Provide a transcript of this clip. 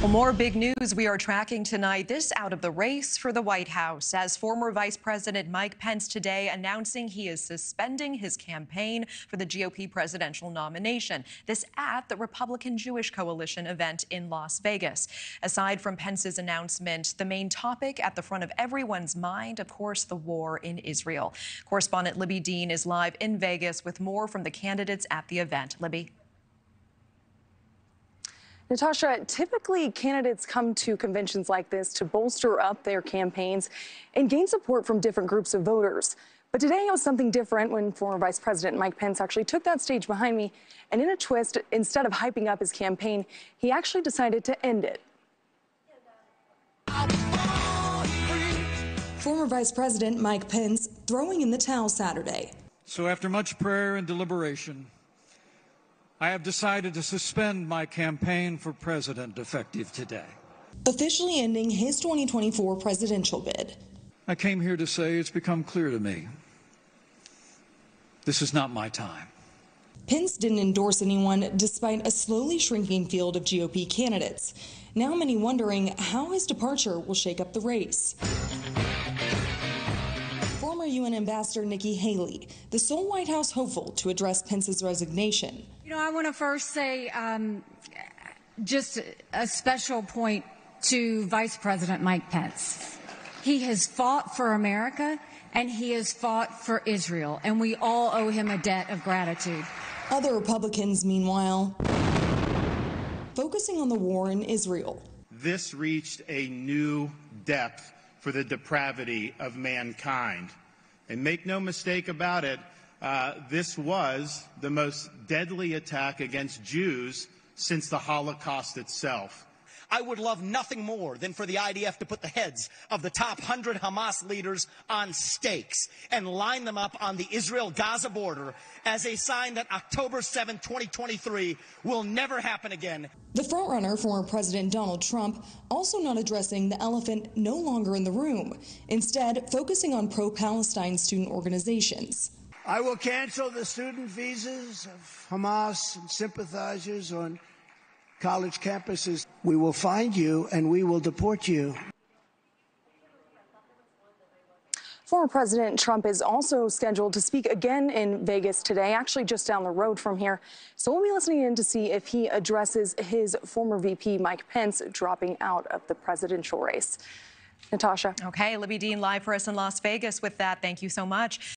Well, more big news we are tracking tonight. This out of the race for the White House as former Vice President Mike Pence today announcing he is suspending his campaign for the GOP presidential nomination. This at the Republican Jewish Coalition event in Las Vegas. Aside from Pence's announcement, the main topic at the front of everyone's mind, of course, the war in Israel. Correspondent Libbey Dean is live in Vegas with more from the candidates at the event. Libbey. Natasha, typically candidates come to conventions like this to bolster up their campaigns and gain support from different groups of voters. But today it was something different when former Vice President Mike Pence actually took that stage behind me. And in a twist, instead of hyping up his campaign, he actually decided to end it. Former Vice President Mike Pence throwing in the towel Saturday. So after much prayer and deliberation, I have decided to suspend my campaign for president effective today. Officially ending his 2024 presidential bid. I came here to say it's become clear to me this is not my time. Pence didn't endorse anyone despite a slowly shrinking field of GOP candidates. Now many wondering how his departure will shake up the race. Former UN Ambassador Nikki Haley, the sole White House hopeful to address Pence's resignation. You know, I want to first say um, just a special point to Vice President Mike Pence. He has fought for America and he has fought for Israel, and we all owe him a debt of gratitude. Other Republicans, meanwhile, focusing on the war in Israel. This reached a new depth for the depravity of mankind. And make no mistake about it, Uh, this was the most deadly attack against Jews since the Holocaust itself. I would love nothing more than for the IDF to put the heads of the top 100 Hamas leaders on stakes and line them up on the Israel Gaza border as a sign that October 7, 2023 will never happen again. The frontrunner, former President Donald Trump, also not addressing the elephant no longer in the room, instead, focusing on pro Palestine student organizations. I will cancel the student visas of Hamas and sympathizers on college campuses. We will find you and we will deport you. Former President Trump is also scheduled to speak again in Vegas today, actually just down the road from here. So we'll be listening in to see if he addresses his former VP, Mike Pence, dropping out of the presidential race. Natasha. Okay, Libbey Dean live for us in Las Vegas with that. Thank you so much.